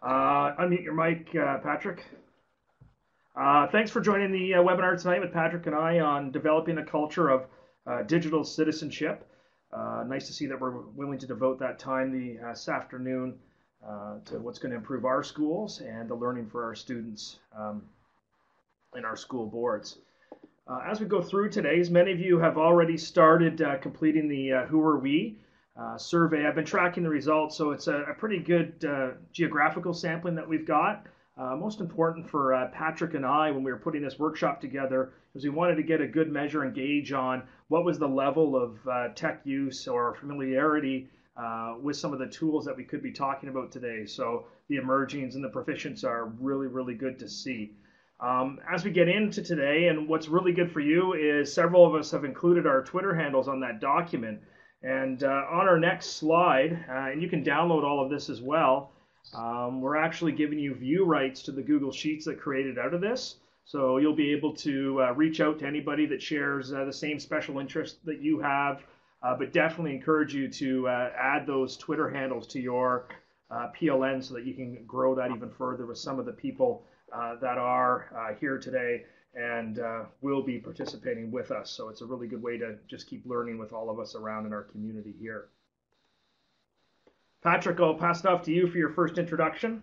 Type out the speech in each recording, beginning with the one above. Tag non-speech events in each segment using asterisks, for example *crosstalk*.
Uh, unmute your mic, uh, Patrick. Uh, thanks for joining the uh, webinar tonight with Patrick and I on developing a culture of uh, digital citizenship. Uh, nice to see that we're willing to devote that time this afternoon to what's going to improve our schools and the learning for our students um, and our school boards. as we go through today, as many of you have already started completing the Who Are We uh, survey. I've been tracking the results, so it's a, a pretty good uh, geographical sampling that we've got. Uh, most important for uh, Patrick and I when we were putting this workshop together is we wanted to get a good measure and gauge on what was the level of uh, tech use or familiarity with some of the tools that we could be talking about today. So the emergings and the proficients are really, really good to see. Um, as we get into today, and what's really good for you is several of us have included our Twitter handles on that document. And uh, on our next slide, uh, and you can download all of this as well, um, we're actually giving you view rights to the Google Sheets that created out of this. So you'll be able to uh, reach out to anybody that shares uh, the same special interest that you have, uh, but definitely encourage you to uh, add those Twitter handles to your PLN so that you can grow that even further with some of the people that are here today and uh, will be participating with us. So it's a really good way to just keep learning with all of us around in our community here. Patrick, I'll pass it off to you for your first introduction.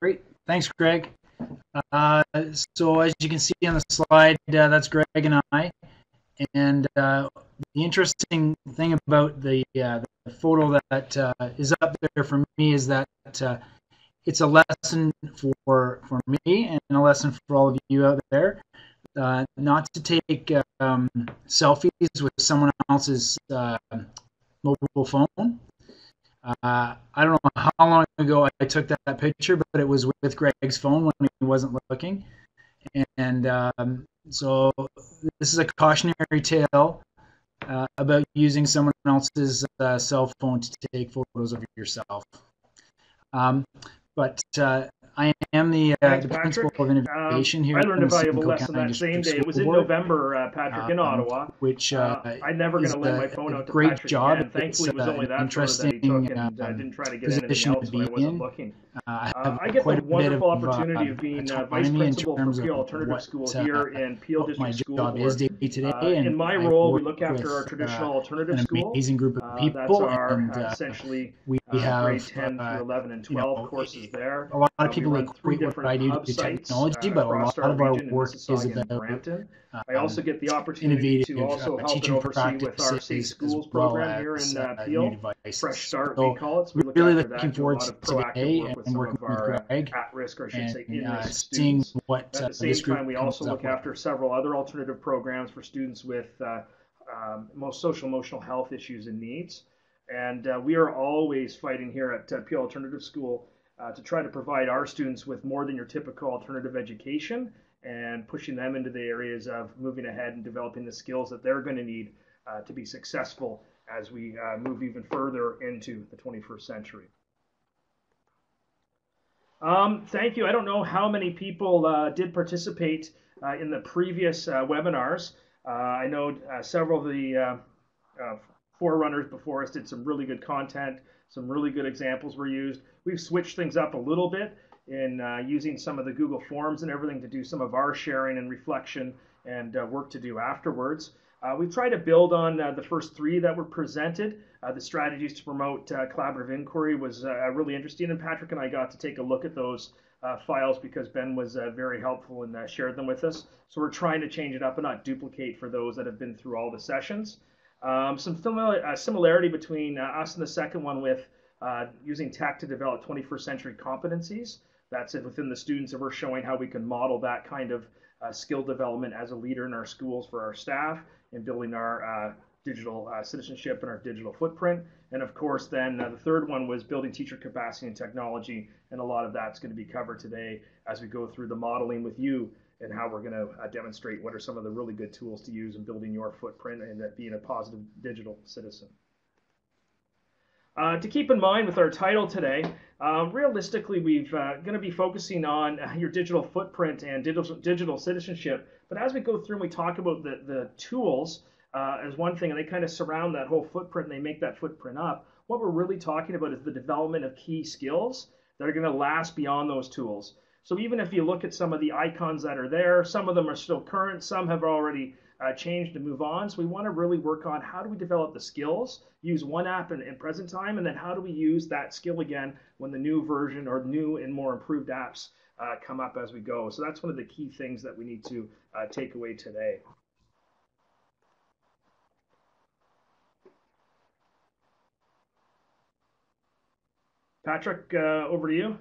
Great. Thanks, Greg. Uh, so as you can see on the slide, uh, that's Greg and I. And uh, the interesting thing about the, uh, the photo that uh, is up there for me is that uh, it's a lesson for for me and a lesson for all of you out there. not to take um, selfies with someone else's mobile phone. Uh, I don't know how long ago I took that, that, picture, but it was with Greg's phone when he wasn't looking. And um, so this is a cautionary tale uh, about using someone else's uh, cell phone to take photos of yourself. Um, but uh, I am the, uh, the principal of innovation um, here. I learned a valuable lesson that same day. It was in November, uh, Patrick, in um, Ottawa. Which uh, uh I'm never going to let my phone out to great Patrick job. Again. Thankfully, it was only that interesting that he took, and I uh, didn't try to get anything else when I wasn't looking. Uh, uh I get the wonderful of, uh, opportunity of being uh, vice principal for Peel Alternative School here in Peel District School Board. Is day today, in my role, we look after our traditional alternative school. Amazing group of people. That's our essentially we have grade 10 through 11 and 12 courses there. A lot of people equate what I do to technology, but a lot of our work is about uh, I also get the opportunity to also help and oversee with our Safe Schools program here in uh, Peel. Fresh Start, we call it. So we look really looking forward to today and working with Greg at-risk, or I should and, say, in uh, seeing what At the same time, we also look after several other alternative programs for students with uh, um, most social emotional health issues and needs. And uh, we are always fighting here at uh, Peel Alternative School uh, to try to provide our students with more than your typical alternative education and pushing them into the areas of moving ahead and developing the skills that they're going to need uh, to be successful as we uh, move even further into the 21st century. Um, thank you. I don't know how many people uh, did participate uh, in the previous uh, webinars. Uh, I know several of the forerunners before us did some really good content. Some really good examples were used. We've switched things up a little bit in uh, using some of the Google Forms and everything to do some of our sharing and reflection and uh, work to do afterwards. Uh, we tried to build on uh, the first three that were presented. Uh, the strategies to promote uh, collaborative inquiry was really interesting, and Patrick and I got to take a look at those files because Ben was very helpful and shared them with us. So we're trying to change it up and not duplicate for those that have been through all the sessions. Um, some familiar, similarity between us and the second one with using tech to develop 21st century competencies. That's it within the students, and we're showing how we can model that kind of uh, skill development as a leader in our schools for our staff and building our uh, digital uh, citizenship and our digital footprint. And of course, then uh, the third one was building teacher capacity and technology. And a lot of that's going to be covered today as we go through the modeling with you and how we're going to uh, demonstrate what are some of the really good tools to use in building your footprint and that being a positive digital citizen. Uh, to keep in mind with our title today, uh, realistically, we're uh, going to be focusing on uh, your digital footprint and digital, digital citizenship. But as we go through and we talk about the, the tools uh, as one thing, and they kind of surround that whole footprint and they make that footprint up, what we're really talking about is the development of key skills that are going to last beyond those tools. So even if you look at some of the icons that are there, some of them are still current, some have already uh, change to move on. So we want to really work on how do we develop the skills, use one app in, in present time, and then how do we use that skill again when the new version or new and more improved apps uh, come up as we go. So that's one of the key things that we need to uh, take away today. Patrick, uh, over to you.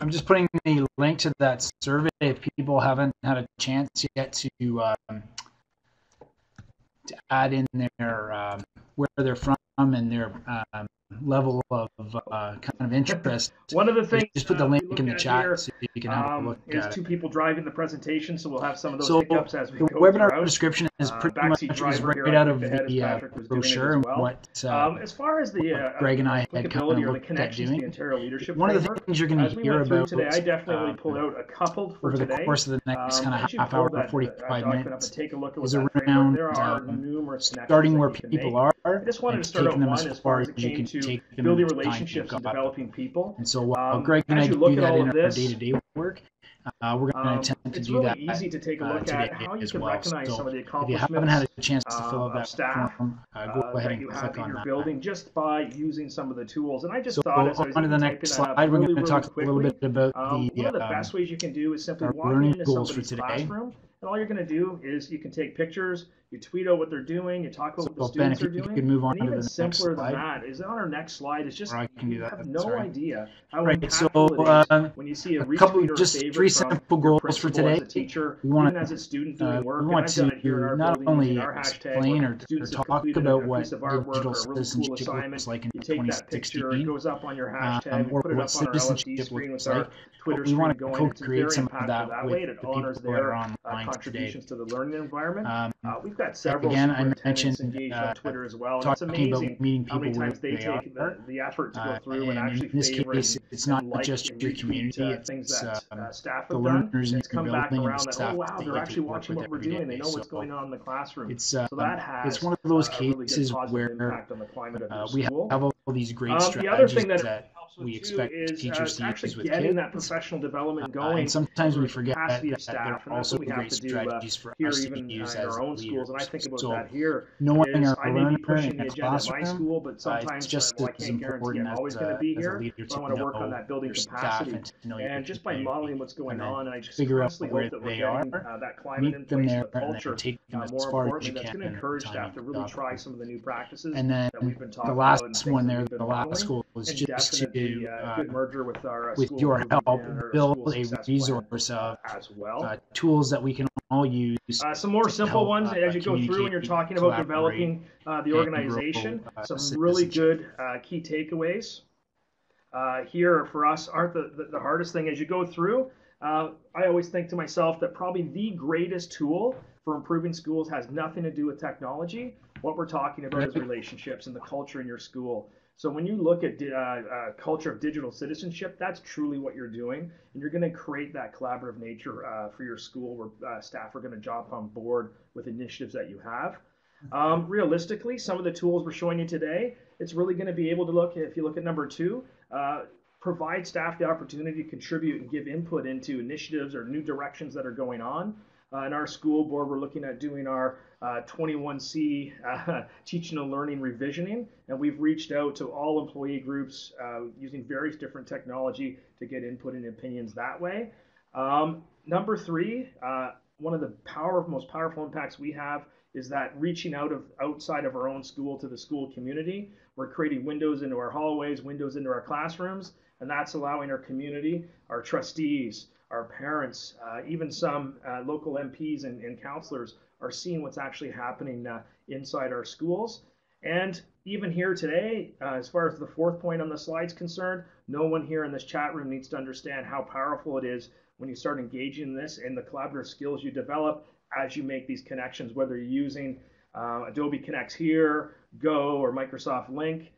I'm just putting the link to that survey if people haven't had a chance yet to um, to add in their um, where they're from and their um, level of uh, kind of interest. One of the things just put the uh, link in the chat here, so you can have um, a look at two it. people driving the presentation, so we'll have some of those So hiccups as we the go webinar throughout. description is Uh, pretty much was right out of the the uh, Patrick was doing it brochure and well. what uh, Um, as far as the uh, Greg and I had kind of applicability or the looked at doing. one of the things you're going to hear about today, I definitely uh, pulled out a couple for over the course of the next Um, kind of half hour to 45 uh, document up minutes take a look at is around there are um, starting where people are I just wanted to start out taking them as far as you can to take building in the time relationships and developing people. And so while Um, Greg and I do look at that all in of our day-to-day work, uh, we're going to Um, attempt to it's do really that easy to take a uh, look today at how you can well. recognize So some of the if you haven't had a chance to fill uh, out that staff form, uh, go uh, ahead that and you click on your that. building just by using some of the tools. And I just So thought as I was on to the next slide, we're really, going to really talk a little bit about um, the one of the best ways you can do is simply walk learning into goals for somebody's today. classroom, and all you're going to do is you can take pictures, you tweet out what they're doing, you talk about So, what the Ben, students are you can move on and to even the next simpler than slide. that is on our next slide It's just I can do that, have no idea how Right, impactful so, um, when you see a, a couple- or just favorite three simple goals for principal as today. a teacher, We wanna, as a student doing Uh, work. we want I've done it here to not building only explain or, or talk about what piece of artwork digital really cool citizenship looks like in You take that picture, it 2016, goes up on your hashtag, um, we or put it what up on our LSD citizenship screen looks with our like. Twitter we want to co-create some of that with way, and it the people that are their uh, online today. contributions to the learning environment. Um, Uh, got several again, I mentioned engaged uh, on Twitter as well. and It's talking about amazing meeting how many people times they they take the, the effort to go Uh, through and and actually in this case, and, it's not like just your community, uh, it's things that um, uh, staff the done. learners in It's come back and around that, oh wow, they're actually watching what we're doing. They know what's going on in the classroom. It's um, So that has it's one of those uh, cases where impact on the climate of uh, we have all these great Um, strategies that we expect is, teachers uh, to actually use with getting that kids. professional development Uh, and sometimes we forget that, that there are also we great to do, uh, strategies for us to even uh, use as our own schools, and I think about So that here. knowing our I learner in the my classroom, school, but uh, it's sometimes just uh, I as can't guarantee important I'm always going to be as here. leader So I want to work on that building capacity. and to And just by modeling what's going and on, I just figure out where that they are, uh, that climate in meet them place, there, the culture. take them Uh, as more far as importantly, you that's can going to encourage staff to really try some of the new practices And then that we've been the talking about and last one there, the last is And just definitely to, uh, uh, good merger with our uh, with your help, plan or our build a resource of as well. uh, tools that we can all use. Uh, some more simple help, ones as you go through when you're talking about developing uh, the organization. some really good uh, key takeaways uh, here for us aren't the, the, the hardest thing as you go through. Uh, I always think to myself that probably the greatest tool for improving schools has nothing to do with technology. What we're talking about is relationships and the culture in your school. So when you look at di- uh, uh, culture of digital citizenship, that's truly what you're doing, and you're going to create that collaborative nature uh, for your school where uh, staff are going to jump on board with initiatives that you have. Um, realistically, some of the tools we're showing you today, it's really going to be able to look. If you look at number two, uh, provide staff the opportunity to contribute and give input into initiatives or new directions that are going on. Uh, in our school board, we're looking at doing our uh, 21C uh, *laughs* teaching and learning revisioning, and we've reached out to all employee groups uh, using various different technology to get input and opinions that way. Um, number three, uh, one of the power, most powerful impacts we have is that reaching out of outside of our own school to the school community. We're creating windows into our hallways, windows into our classrooms, and that's allowing our community, our trustees, our parents, uh, even some uh, local MPs and, and councillors are seeing what's actually happening uh, inside our schools. And even here today, uh, as far as the fourth point on the slide's concerned, no one here in this chat room needs to understand how powerful it is when you start engaging in this and the collaborative skills you develop as you make these connections, whether you're using uh, Adobe Connects here, Go, or Microsoft Lync.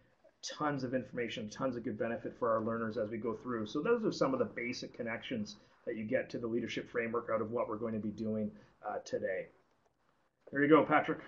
Tons of information, tons of good benefit for our learners as we go through. So those are some of the basic connections that you get to the leadership framework out of what we're going to be doing uh, today. There you go, Patrick.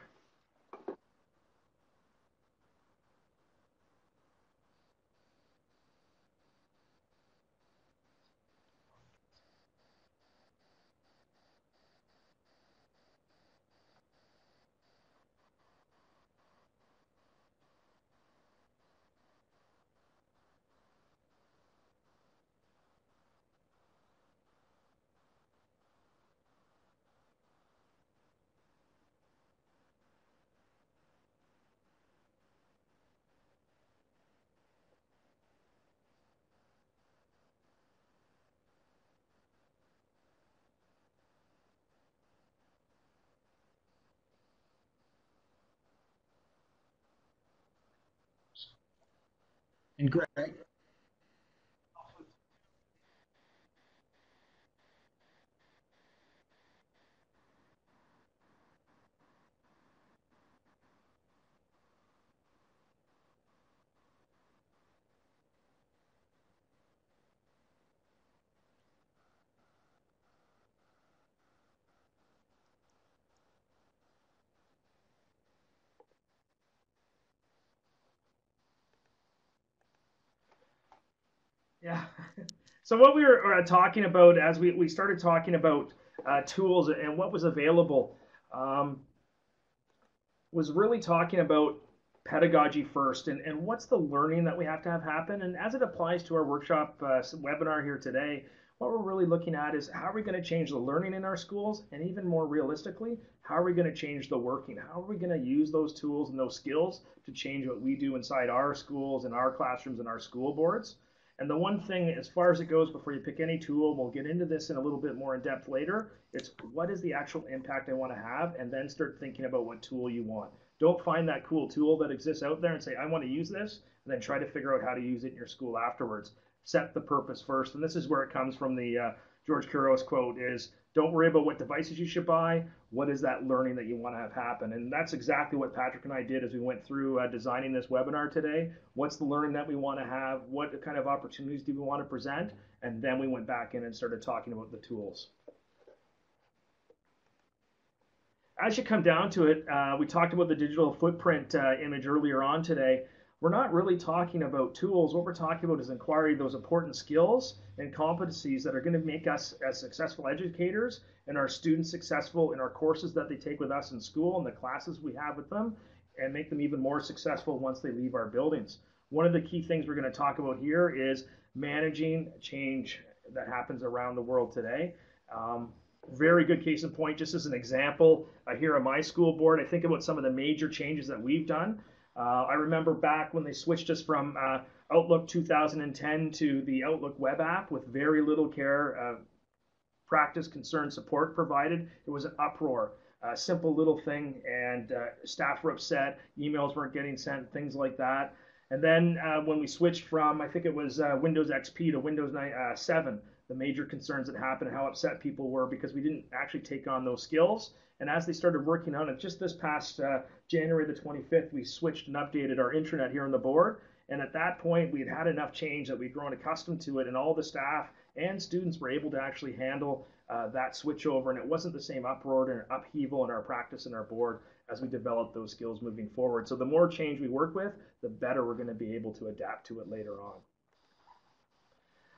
And Greg, Yeah. *laughs* So what we were uh, talking about as we, we started talking about uh, tools and what was available um, was really talking about pedagogy first and, and what's the learning that we have to have happen. And as it applies to our workshop uh, webinar here today, what we're really looking at is how are we going to change the learning in our schools? And even more realistically, how are we going to change the working? How are we going to use those tools and those skills to change what we do inside our schools and our classrooms and our school boards? And the one thing, as far as it goes, before you pick any tool, we'll get into this in a little bit more in depth later. It's what is the actual impact I want to have, and then start thinking about what tool you want. Don't find that cool tool that exists out there and say, I want to use this, and then try to figure out how to use it in your school afterwards. Set the purpose first. And this is where it comes from the uh, George Couros quote is, don't worry about what devices you should buy. What is that learning that you want to have happen? And that's exactly what Patrick and I did as we went through uh, designing this webinar today. What's the learning that we want to have? What kind of opportunities do we want to present? And then we went back in and started talking about the tools. As you come down to it, uh, we talked about the digital footprint uh, image earlier on today. We're not really talking about tools. What we're talking about is inquiry those important skills and competencies that are going to make us as successful educators and our students successful in our courses that they take with us in school and the classes we have with them and make them even more successful once they leave our buildings. One of the key things we're going to talk about here is managing change that happens around the world today. Um, very good case in point, just as an example, uh, here on my school board, I think about some of the major changes that we've done. Uh, I remember back when they switched us from uh, Outlook 2010 to the Outlook web app with very little care, uh, practice, concern, support provided. It was an uproar. A simple little thing, and uh, staff were upset. Emails weren't getting sent, things like that. And then uh, when we switched from, I think it was uh, Windows XP to Windows 9, 7, the major concerns that happened, how upset people were because we didn't actually take on those skills. And as they started working on it, just this past uh, January the 25th, we switched and updated our intranet here on the board. And at that point, we had had enough change that we'd grown accustomed to it, and all the staff and students were able to actually handle uh, that switchover. And it wasn't the same uproar and upheaval in our practice and our board as we develop those skills moving forward. So the more change we work with, the better we're going to be able to adapt to it later on.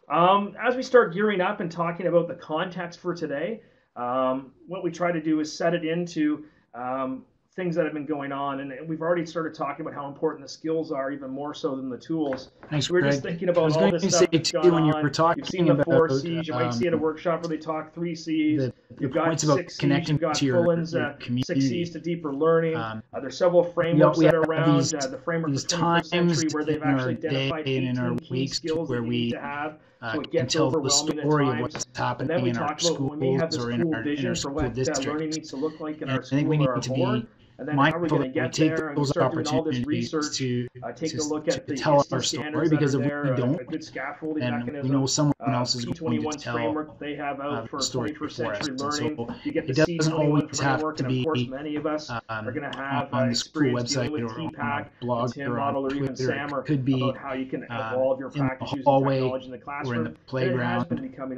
Um, as we start gearing up and talking about the context for today, um, what we try to do is set it into um, things that have been going on, and we've already started talking about how important the skills are, even more so than the tools. Thanks, We're Greg. just thinking about all going this to stuff say that's gone when you on. were talking You've seen the four C's. You might see at a um, workshop where they talk three C's. the You've got points about six C's. connecting to your, Fullan's your uh, six community. C's to deeper learning. Um, Uh, there's several frameworks we that are around these- uh, the framework these for 21st century times where they've in our actually day identified and in our weeks skills where we, to have. uh, so it can gets tell the story of what's And happening then we in our talk about when we have schools or in our, in our school uh, districts. needs to look like in And our I think we need to be And then how are we going to we get take there? And those start doing all this opportunities research, to, uh, take to, a look at to the tell our story because if we there, a- don't, a good scaffolding then mechanism. we know someone Uh, else is going to tell framework they have uh, for the story 21st for us. century learning. so You get the it doesn't always have to and of course, be many of us um, are going to on, have uh, on the school website or on TPACK, a blog Tim or on model, or even Twitter. SAMR It could be about how you can uh, evolve your in the practice using hallway technology in the or in the And it has playground,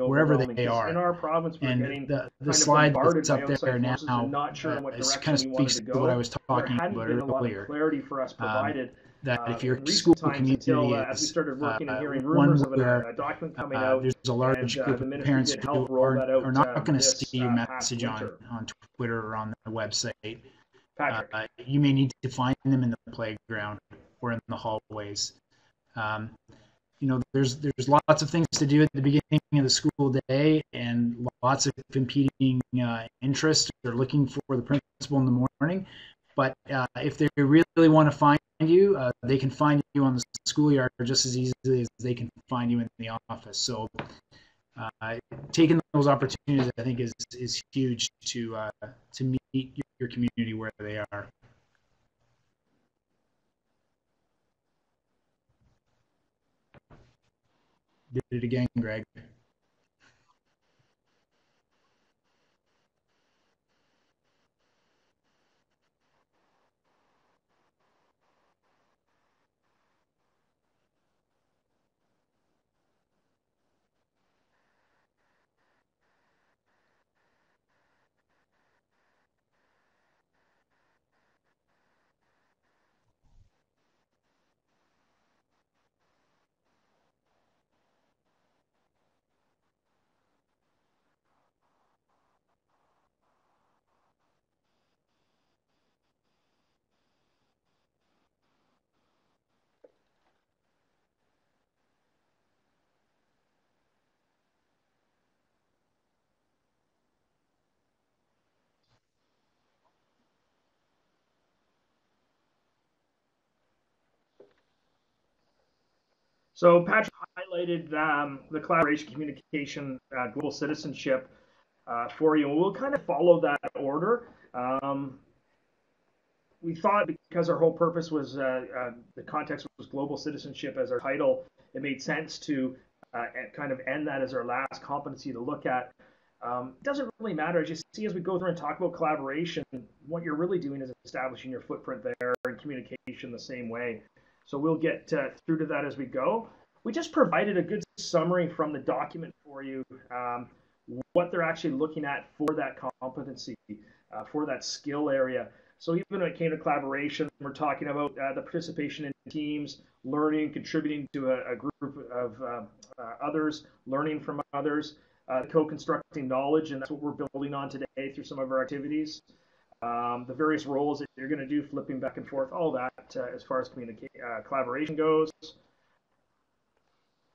wherever they are. In our province, we're And getting the, the slide that's up there now forces and not sure in what is kind of speaks to what I was talking about a of earlier. clarity for us Um, provided that uh, if your school community until, uh, as we is started working and uh, hearing one rumors of it, where a document coming out there's a large and, group of parents who are, out, are not going to see your uh, message on, on Twitter or on the website. Uh, you may need to find them in the playground or in the hallways. Um, you know, there's there's lots of things to do at the beginning of the school day, and lots of competing uh, interests are looking for the principal in the morning. But uh, if they really want to find you, uh, they can find you on the schoolyard just as easily as they can find you in the office. So, uh, taking those opportunities, I think, is is huge to uh, to meet your community where they are. Did it again, Greg. So Patrick highlighted um, the collaboration, communication, uh, global citizenship uh, for you. We'll kind of follow that order. Um, we thought because our whole purpose was uh, uh, the context was global citizenship as our title, it made sense to uh, kind of end that as our last competency to look at. Um, it doesn't really matter as you see as we go through and talk about collaboration. What you're really doing is establishing your footprint there and communication the same way. So we'll get uh, through to that as we go. We just provided a good summary from the document for you, um, what they're actually looking at for that competency, uh, for that skill area. So even when it came to collaboration, we're talking about uh, the participation in teams, learning, contributing to a, a group of uh, uh, others, learning from others, uh, co-constructing knowledge, and that's what we're building on today through some of our activities. Um, the various roles that you're going to do, flipping back and forth, all that uh, as far as communica- uh, collaboration goes.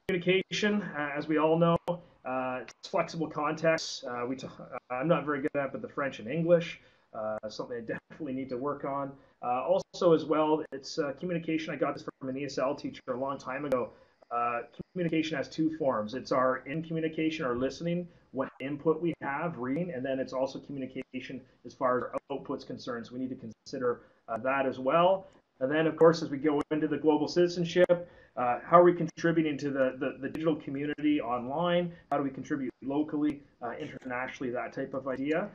Communication, as we all know, it's flexible context. we t- I'm not very good at, but the French and English. Uh, something I *laughs* definitely need to work on. Uh, also, as well, it's uh, communication. I got this from an ESL teacher a long time ago. Uh, communication has two forms. It's our in communication or listening, what input we have, reading, and then it's also communication as far as our output's concerned. We need to consider uh, that as well. And then, of course, as we go into the global citizenship, uh, how are we contributing to the, the, the, digital community online? How do we contribute locally, internationally, that type of idea?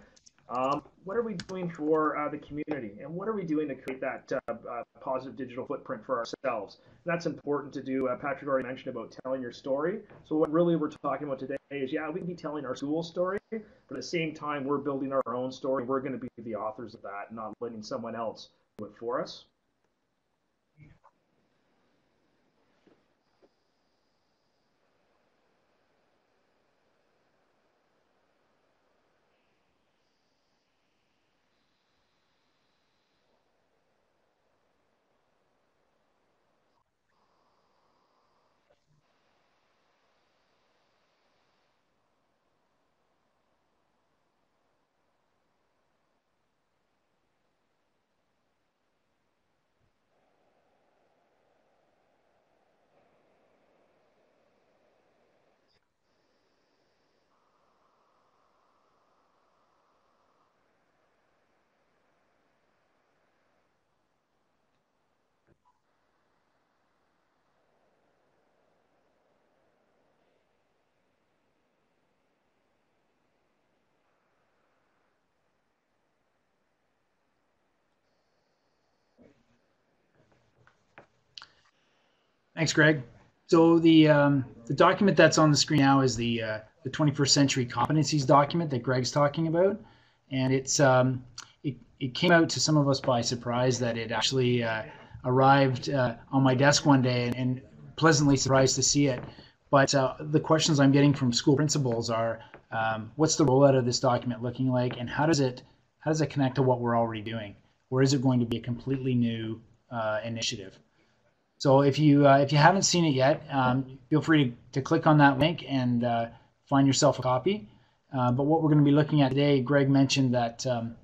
Um, what are we doing for uh, the community and what are we doing to create that uh, uh, positive digital footprint for ourselves? That's important to do. Uh, Patrick already mentioned about telling your story. So what really we're talking about today is, yeah, we can be telling our school story, but at the same time, we're building our own story. We're going to be the authors of that, not letting someone else do it for us. Thanks, Greg. So the um, the document that's on the screen now is the uh, the 21st century competencies document that Greg's talking about, and it's um, it, it came out to some of us by surprise that it actually uh, arrived uh, on my desk one day, and, and, pleasantly surprised to see it. But uh, the questions I'm getting from school principals are, um, what's the rollout of this document looking like, and how does it how does it connect to what we're already doing, or is it going to be a completely new uh, initiative? So if you uh, if you haven't seen it yet, um, feel free to, to, click on that link and uh, find yourself a copy. Uh, but what we're going to be looking at today, Greg mentioned that um,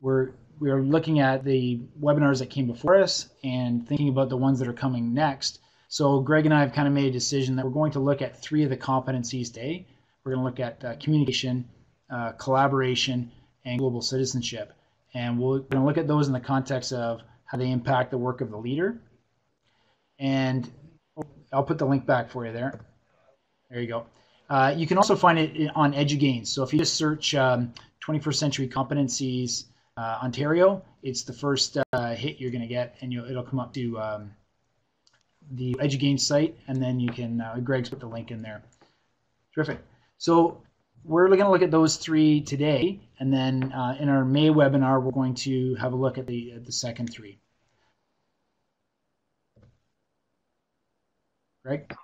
we're we're looking at the webinars that came before us and thinking about the ones that are coming next. So Greg and I have kind of made a decision that we're going to look at three of the competencies today. We're going to look at uh, communication, uh, collaboration, and global citizenship. And we're going to look at those in the context of how they impact the work of the leader and I'll put the link back for you there. There you go. Uh, you can also find it on EduGains. So if you just search um, 21st Century Competencies uh, Ontario, it's the first uh, hit you're going to get, and it'll come up to um, the EduGains site, and then you can, uh, Greg's put the link in there. Terrific. So we're going to look at those three today, and then uh, in our May webinar, we're going to have a look at the, the second three. Greg?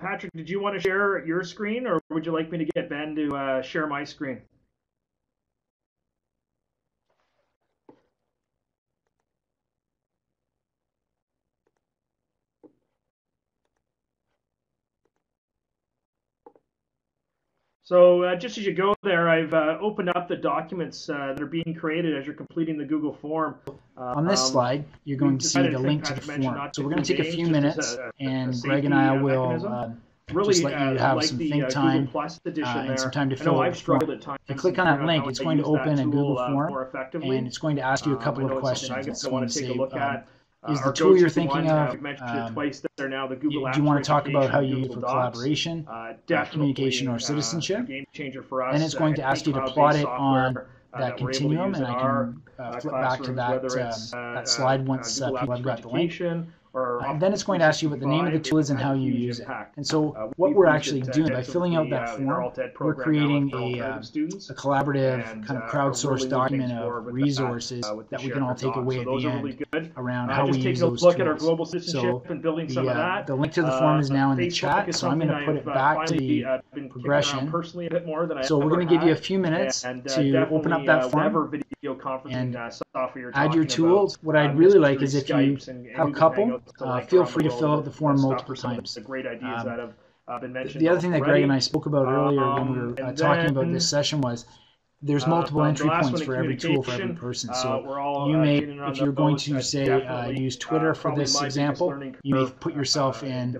Patrick, did you want to share your screen or would you like me to get Ben to uh, share my screen? So uh, just as you go there, I've uh, opened up the documents uh, that are being created as you're completing the Google form. On this um, slide, you're going to see the link to the form. So we're going to take a few minutes, a, and Greg and I uh, will uh, really just let you have like some the, think time and some time to fill out the form. If you click on that link, it's going to open a Google form, and it's going to ask you a couple of questions. It's going to say, is uh, the tool you're thinking of. Um, twice there now, the Google do you want to talk about how you use it for collaboration, uh, uh, communication, or uh, citizenship? game changer for us. And it's going to ask you to plot it on that continuum, and I can flip back to that, that slide once people have got the link. Uh, then it's going to ask you what the name of the tool is and how you use it. And so uh, what we're actually doing by filling out that form, we're creating a, uh, a collaborative kind of crowdsourced document of resources that we can all take away at the end around how we use those tools. So the, the link to the form is now in the chat, so I'm going to put it back to the progression. So we're going to give you a few minutes to open up that form and add your tools. What I'd really like is if you have a couple uh, feel free to fill out the form multiple times. The great ideas um, that have uh, been mentioned. The other thing that Greg and I spoke about earlier um, when we were uh, talking about this session was there's uh, multiple entry points for every tool for every person. Uh, so all, you may, if you're going to say uh, use Twitter for this example, you may put yourself in,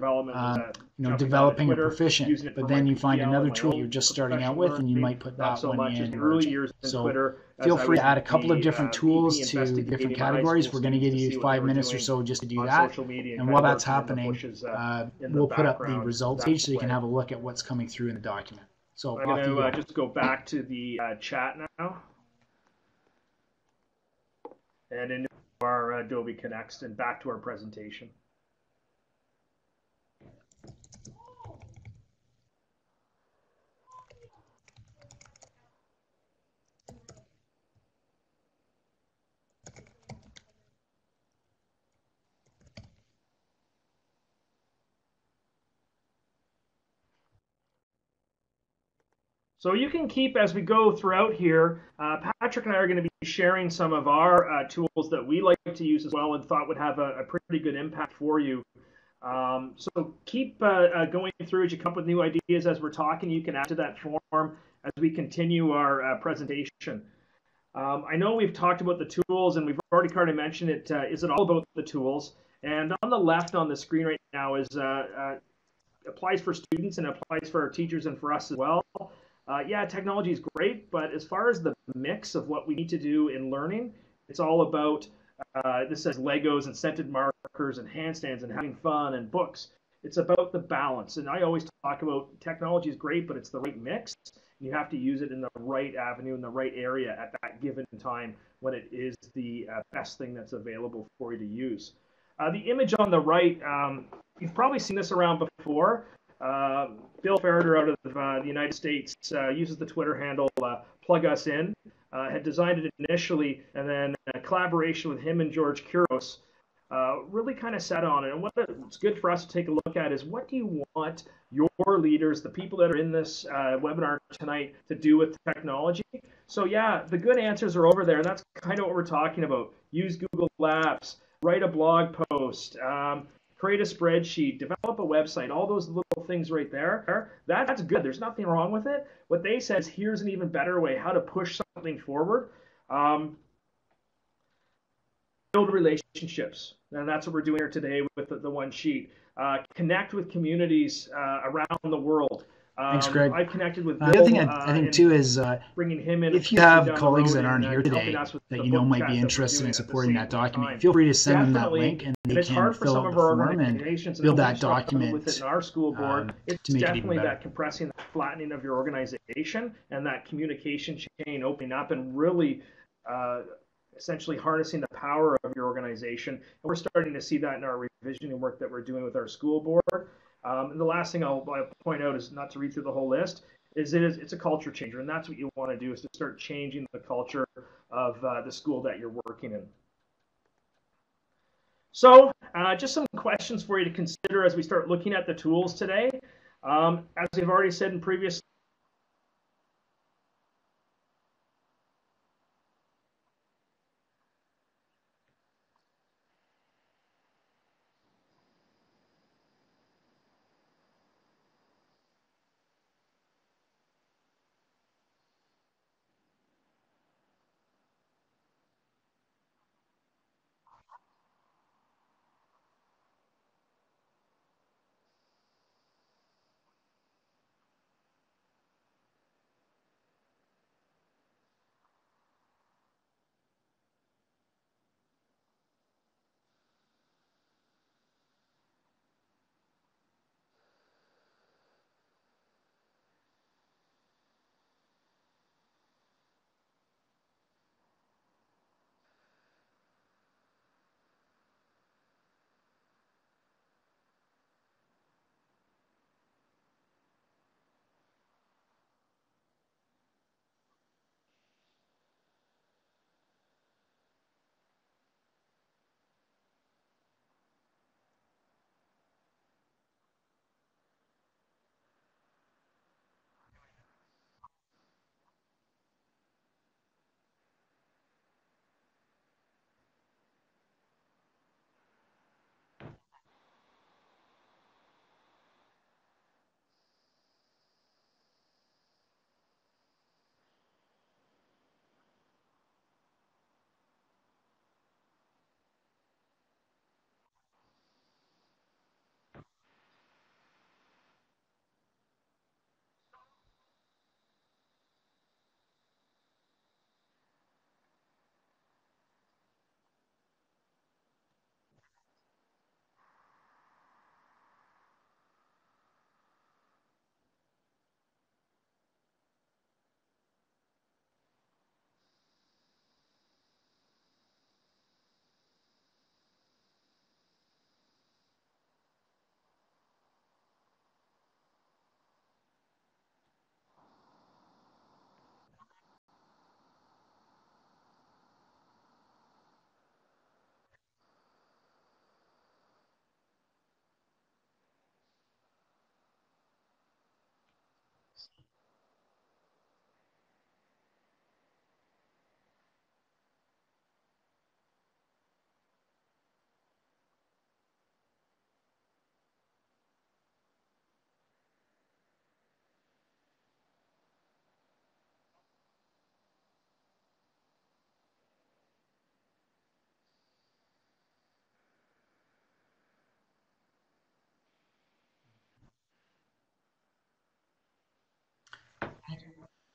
you know, developing a proficient, but then you find another tool you're just starting out with, and you might put that one in. Early years so Twitter, feel free to add a couple of different tools to different categories. We're going to give you five minutes or so just to do that. And while that's happening, uh, we'll put up the results page so you can have a look at what's coming through in the document. So I'm going to uh, just go back to the uh, chat now. And into our Adobe Connects and back to our presentation. So you can keep, as we go throughout here, uh, Patrick and I are going to be sharing some of our uh, tools that we like to use as well and thought would have a, a pretty good impact for you. Um, so keep uh, uh going through as you come up with new ideas as we're talking. You can add to that form as we continue our uh, presentation. Um, I know we've talked about the tools and we've already kind of mentioned it. Uh, is it all about the tools? And on the left on the screen right now is applies for students and applies for our teachers and for us as well uh, yeah, technology is great, but as far as the mix of what we need to do in learning, it's all about uh, this says Legos and scented markers and handstands and having fun and books. It's about the balance. And I always talk about technology is great, but it's the right mix. You have to use it in the right avenue, in the right area at that given time when it is the uh, best thing that's available for you to use. Uh, the image on the right, um, you've probably seen this around before. Uh, Bill Ferriter out of uh, the United States uh, uses the Twitter handle uh, plug us in. Uh, had designed it initially, and then a collaboration with him and George Couros really kind of set on it. And what's good for us to take a look at is what do you want your leaders, the people that are in this webinar tonight, to do with technology? So yeah, the good answers are over there, and that's kind of what we're talking about. Use Google Apps, write a blog post, um, create a spreadsheet, develop a website, all those little things right there. That's good. There's nothing wrong with it. What they says here's an even better way how to push something forward. Um, build relationships. And that's what we're doing here today with the, the one sheet. Uh, connect with communities uh, around the world. Thanks, um, Greg. I've connected with. Bill, uh, the other thing I, I think uh, too is uh, bringing him in. If you have colleagues that aren't here today that you know might be interested in supporting that document, time. feel free to send Definitely, them that link, and they can fill out the form and build that document within our school board. Um, it's definitely it that compressing, that flattening of your organization, and that communication chain opening up, and really. Uh, essentially harnessing the power of your organization. And we're starting to see that in our revisioning work that we're doing with our school board. Um, and the last thing I'll, I'll, point out is not to read through the whole list, is it is it's a culture changer, and that's what you want to do is to start changing the culture of uh, the school that you're working in. So uh, just some questions for you to consider as we start looking at the tools today. Um, as we've already said in previous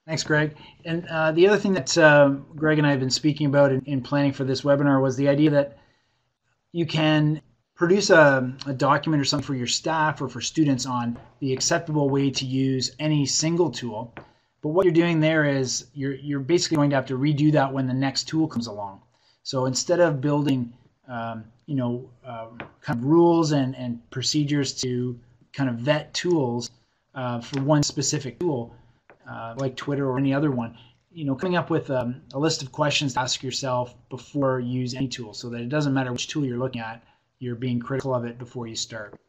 Thanks, Greg. And uh, the other thing that uh, Greg and I have been speaking about in, in, planning for this webinar was the idea that you can produce a, a, document or something for your staff or for students on the acceptable way to use any single tool. But what you're doing there is you're, you're basically going to have to redo that when the next tool comes along. So instead of building, um, you know, uh, kind of rules and, and procedures to kind of vet tools uh, for one specific tool, uh, like Twitter or any other one, you know, coming up with um, a list of questions to ask yourself before you use any tool so that it doesn't matter which tool you're looking at, you're being critical of it before you start.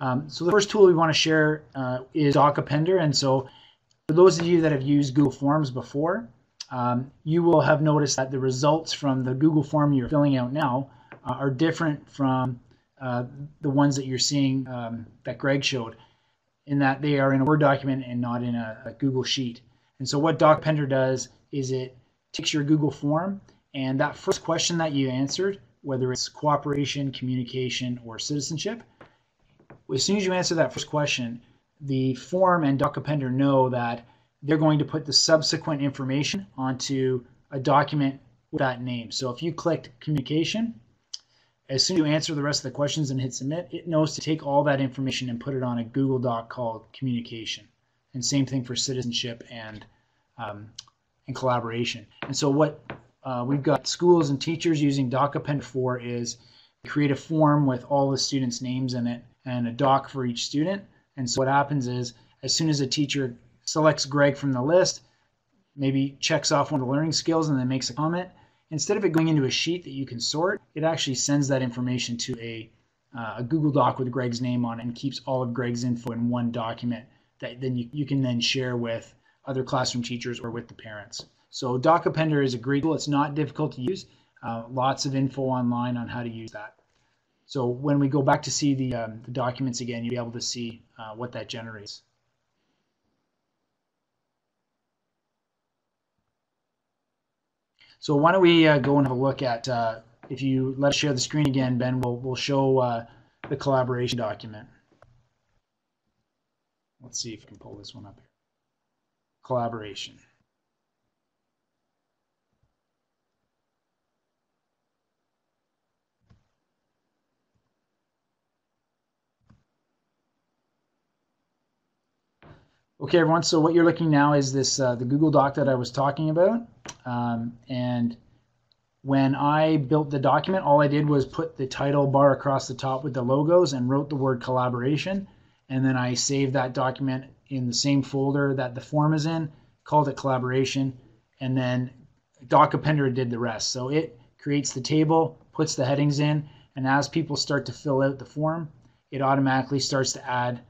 Um, so the first tool we want to share uh, is DocAppender. And so for those of you that have used Google Forms before, um, you will have noticed that the results from the Google form you're filling out now uh, are different from uh, the ones that you're seeing um, that Greg showed in that they are in a Word document and not in a, a Google Sheet. And so what DocAppender does is it takes your Google form and that first question that you answered, whether it's cooperation, communication, or citizenship, as soon as you answer that first question, the form and DocAppender know that they're going to put the subsequent information onto a document with that name. So if you clicked communication, as soon as you answer the rest of the questions and hit submit, it knows to take all that information and put it on a Google Doc called communication. And same thing for citizenship and um, and collaboration. And so what uh, we've got schools and teachers using DocAppend for is create a form with all the students' names in it and a doc for each student. And so what happens is as soon as a teacher selects Greg from the list, maybe checks off one of the learning skills and then makes a comment, instead of it going into a sheet that you can sort, it actually sends that information to a, uh, a Google Doc with Greg's name on it and keeps all of Greg's info in one document that then you, you can then share with other classroom teachers or with the parents. So Doc Appender is a great tool. It's not difficult to use. Uh, lots of info online on how to use that. So when we go back to see the, um, the documents again, you'll be able to see uh, what that generates. So why don't we uh, go and have a look at, uh, if you let us share the screen again, Ben, we'll, we'll show uh, the collaboration document. Let's see if I can pull this one up here. Collaboration. Okay, everyone, so what you're looking now is this uh, the Google Doc that I was talking about. Um, and when I built the document, all I did was put the title bar across the top with the logos and wrote the word collaboration. And then I saved that document in the same folder that the form is in, called it collaboration, and then Doc Appender did the rest. So it creates the table, puts the headings in, and as people start to fill out the form, it automatically starts to add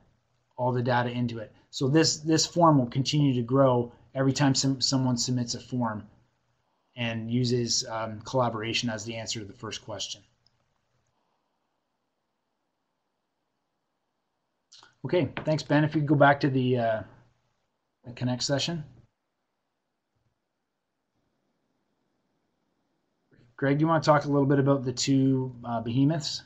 all the data into it. So this this form will continue to grow every time some, someone submits a form and uses um, collaboration as the answer to the first question. Okay, thanks, Ben. If you could go back to the, uh, the Connect session. Greg, do you want to talk a little bit about the two uh, behemoths?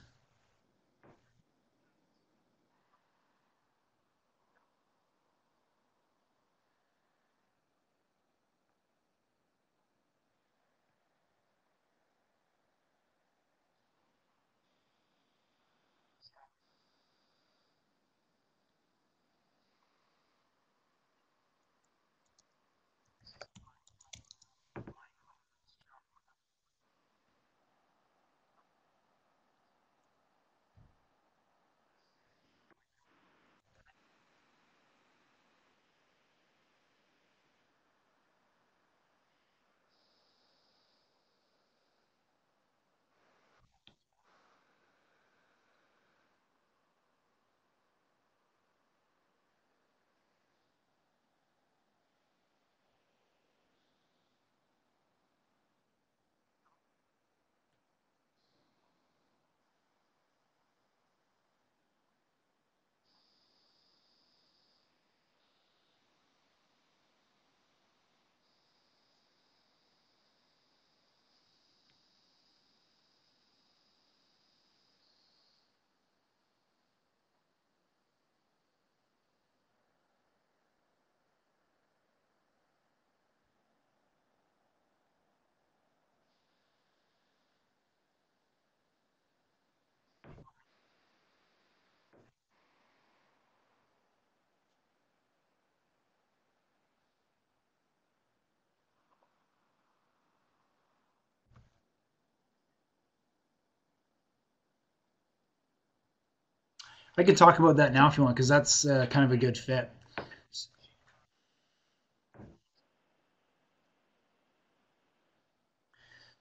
I could talk about that now if you want, because that's uh, kind of a good fit.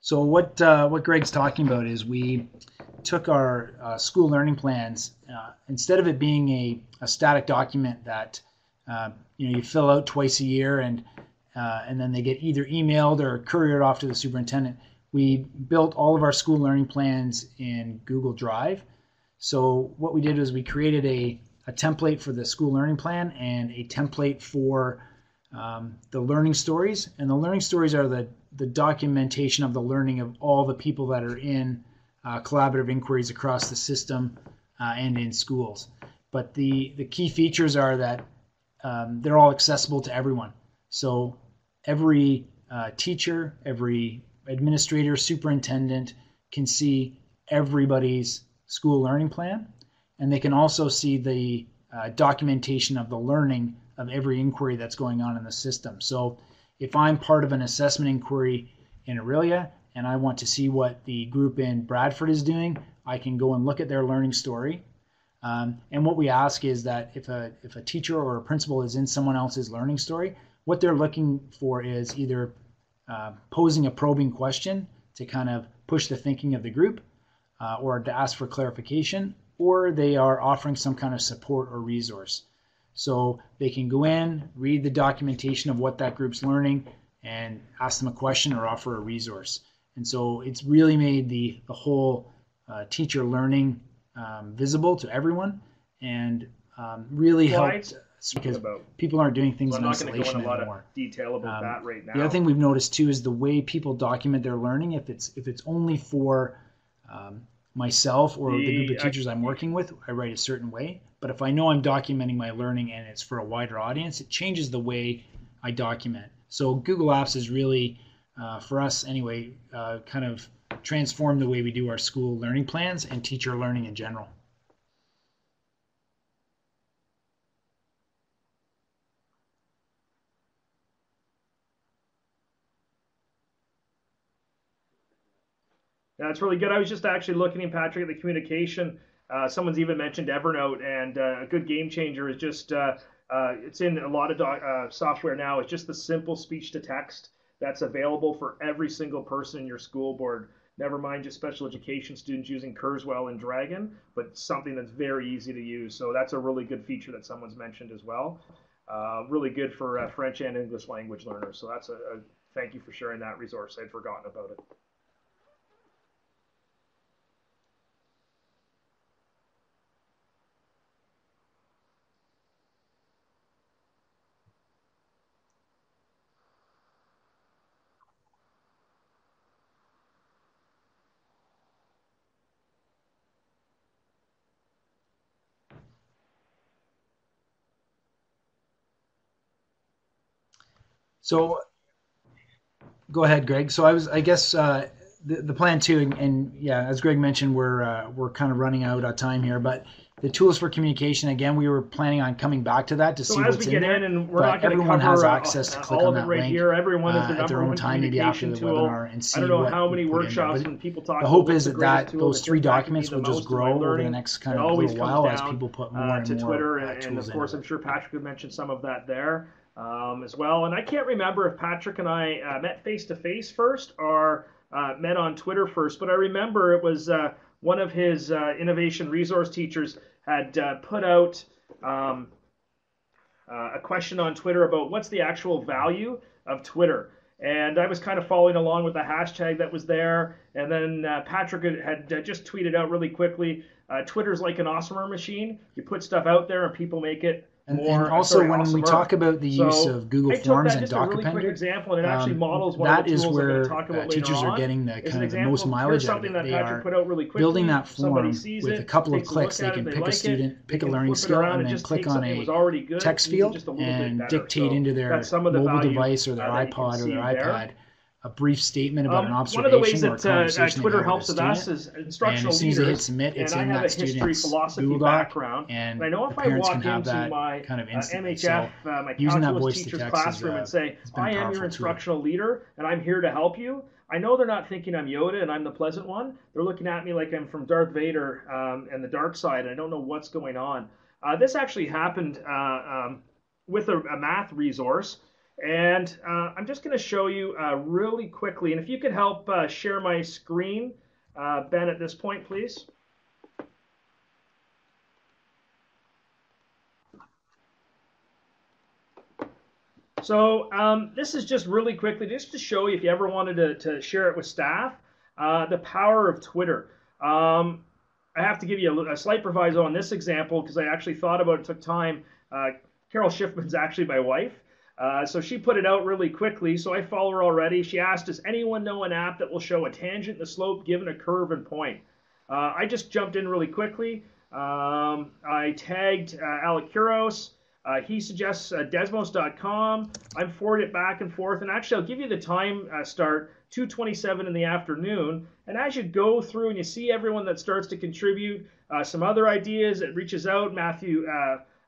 So what uh, what Greg's talking about is we took our uh, school learning plans uh, instead of it being a, a static document that uh, you know you fill out twice a year and uh, and then they get either emailed or couriered off to the superintendent. We built all of our school learning plans in Google Drive so what we did was we created a, a template for the school learning plan and a template for um, the learning stories. And the learning stories are the, the documentation of the learning of all the people that are in uh, collaborative inquiries across the system uh, and in schools. But the, the key features are that um, they're all accessible to everyone. So every uh, teacher, every administrator, superintendent can see everybody's school learning plan, and they can also see the uh, documentation of the learning of every inquiry that's going on in the system. So if I'm part of an assessment inquiry in Orillia and I want to see what the group in Bradford is doing, I can go and look at their learning story. Um, and what we ask is that if a, if a teacher or a principal is in someone else's learning story, what they're looking for is either uh, posing a probing question to kind of push the thinking of the group uh, or to ask for clarification, or they are offering some kind of support or resource. So they can go in, read the documentation of what that group's learning, and ask them a question or offer a resource. And so it's really made the, the whole uh, teacher learning um, visible to everyone and um, really Well, helped because about. people aren't doing things I'm in not going to go isolation in a lot anymore. detail about Um, that right now. The other thing we've noticed too is the way people document their learning. If it's if it's only for um, myself or the, The- group of teachers I'm working with, I write a certain way. But if I know I'm documenting my learning and it's for a wider audience, it changes the way I document. So Google Apps is really, uh, for us anyway, uh, kind of transformed the way we do our school learning plans and teacher learning in general. It's really good. I was just actually looking in Patrick at the communication. Uh, someone's even mentioned Evernote, and uh, a good game changer is just uh, uh, it's in a lot of doc, uh, software now. It's just the simple speech to text that's available for every single person in your school board. Never mind just special education students using Kurzweil and Dragon, but something that's very easy to use. So that's a really good feature that someone's mentioned as well. Uh, really good for French and English language learners. So that's a, a thank you for sharing that resource. I'd forgotten about it. So, go ahead, Greg. So I was, I guess, uh, the the plan too, and, and yeah, as Greg mentioned, we're uh, we're kind of running out of time here, but the tools for communication again, we were planning on coming back to that to So see as we get in in, and we're but not going to everyone cover has uh, access to click all on of it right link, here. Everyone is uh, the at their own time, maybe after the tool. webinar, and see I don't know how many in there. workshops when people talk. the hope is that, the that those three documents will just in grow over the next kind of little while as people put more uh, and to more Twitter, and, and of course, in. I'm sure Patrick would mention some of that there um, as well. And I can't remember if Patrick and I uh, met face to face first or uh, met on Twitter first, but I remember it was uh, one of his uh, innovation resource teachers had uh, put out um, uh, a question on Twitter about what's the actual value of Twitter. And I was kind of following along with the hashtag that was there. And then Patrick had, had just tweeted out really quickly Twitter's like an awesomer machine. You put stuff out there and people make it And, and also, when we awesomer. talk about the use So, of Google Forms and just a really DocAppender, example, and it actually um, that is where going to talk uh, teachers are getting the kind of the most mileage out of it. that They are put out really quickly. building that form with it, a couple of clicks. They it, can they pick a student, pick a learning skill, and then click on a was already good, text field just a little bit and dictate into their that's some of the mobile device or their that you can iPod or their iPad a brief statement about Um, an observation. one of the ways that uh, uh, Twitter helps with us is And instructional as soon as hit leaders. submit, it's and in I have that a history philosophy Google background, and and I know if I walk into my kind of uh. MHF, So uh, my calculus teacher's is, classroom uh, and say, has been a I am your tool. instructional leader, and I'm here to help you. I know they're not thinking I'm Yoda and I'm the pleasant one. They're looking at me like I'm from Darth Vader um, and the dark side. And I don't know what's going on. Uh, this actually happened uh, um, with a, a math resource. And uh, I'm just going to show you uh, really quickly. And if you could help uh, share my screen, uh, Ben, at this point, please. So um, this is just really quickly, just to show you if you ever wanted to, to share it with staff, uh, the power of Twitter. Um, I have to give you a, a slight proviso on this example because I actually thought about it, took time. Uh, Carol Schiffman's *laughs* actually my wife. Uh, so she put it out really quickly. So I follow her already. She asked, Does anyone know an app that will show a tangent a slope given a curve and point? Uh, I just jumped in really quickly. Um, I tagged uh, Alec Couros. Uh, he suggests uh, Desmos.com. I'm forwarded it back and forth. And actually, I'll give you the time uh, start 2:27 in the afternoon. And as you go through and you see everyone that starts to contribute, uh, some other ideas, it reaches out. Matthew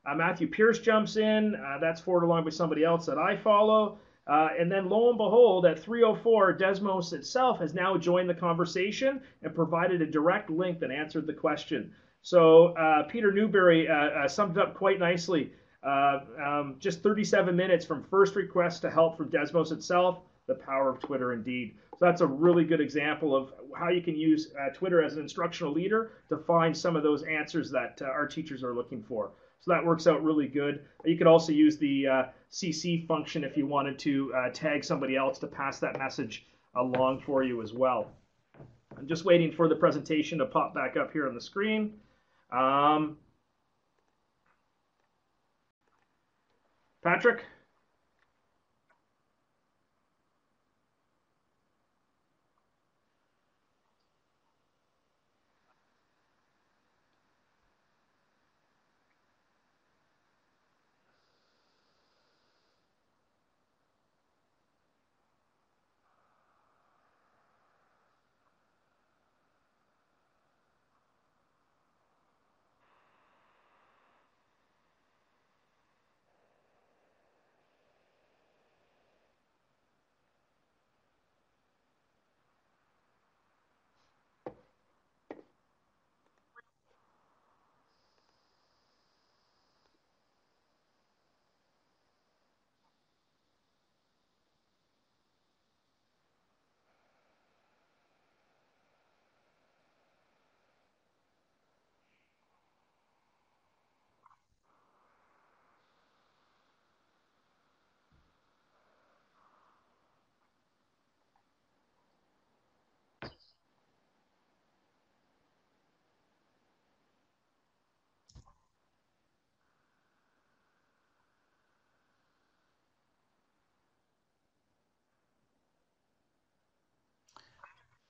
uh, Matthew Pierce jumps in. Uh, that's forwarded along by somebody else that I follow. Uh, and then lo and behold, at 304, Desmos itself has now joined the conversation and provided a direct link that answered the question. So uh, Peter Newberry uh, uh, summed it up quite nicely. Um, just 37 minutes from first request to help from Desmos itself, the power of Twitter indeed. So that's a really good example of how you can use Twitter as an instructional leader to find some of those answers that our teachers are looking for. So that works out really good. You could also use the uh, CC function if you wanted to uh, tag somebody else to pass that message along for you as well. I'm just waiting for the presentation to pop back up here on the screen. Um, Patrick?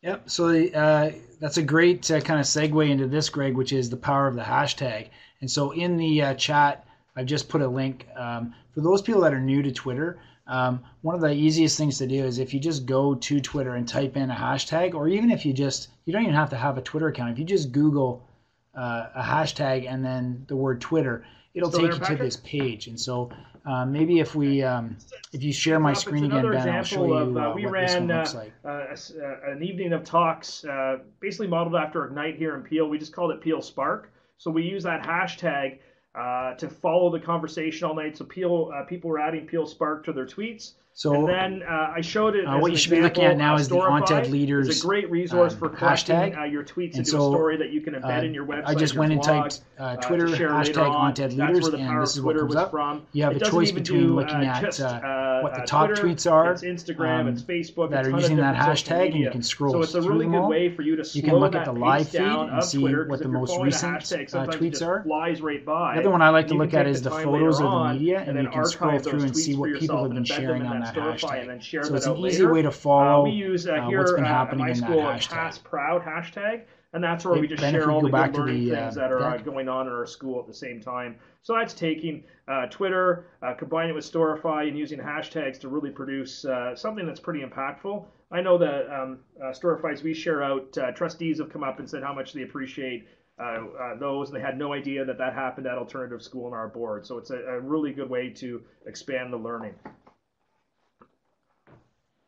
Yep. So uh, that's a great uh, kind of segue into this, Greg, which is the power of the hashtag. And so in the uh, chat, I've just put a link um, for those people that are new to Twitter. Um, one of the easiest things to do is if you just go to Twitter and type in a hashtag, or even if you just, you don't even have to have a Twitter account. If you just Google uh, a hashtag and then the word Twitter, it'll Still take you Patrick? to this page. And so uh, maybe if we, um, if you share my screen again, Ben, I'll show of, you uh, we what ran, this one looks uh, like. Uh, an evening of talks, uh, basically modeled after Ignite here in Peel. We just called it Peel Spark. So we use that hashtag uh, to follow the conversation all night. So Peel, people were adding Peel Spark to their tweets. So and then uh, I showed it. Uh, what you should be looking at now is the ONTED leaders. It's a great resource um, for collecting hashtag. Uh, your tweets and into so, a story that you can embed in your website. I just went and typed uh, Twitter hashtag ONTED leaders, and this is what comes up. From. You have it a choice between do, looking at just, what the top Twitter, tweets are, it's Instagram, um, it's Facebook, that are using that hashtag, and you can scroll so it's a really through them good all. way for you to You can look at the live feed and see what the most recent tweets are. The other one I like to look at is the photos of the media, and you can scroll through and see what people have been sharing on that hashtag. So it's an easy way to follow uh, we use uh, here what's been uh, happening at my in school that hashtag. Pass Proud hashtag, and that's where Hey, we just share all the back good learning the, things uh, that are uh, going on in our school at the same time. So that's taking uh, Twitter, uh, combining it with Storify, and using hashtags to really produce uh, something that's pretty impactful. I know that um, uh, Storify's we share out, uh, trustees have come up and said how much they appreciate uh, uh, those, and they had no idea that that happened at Alternative School in our board. So it's a, a really good way to expand the learning.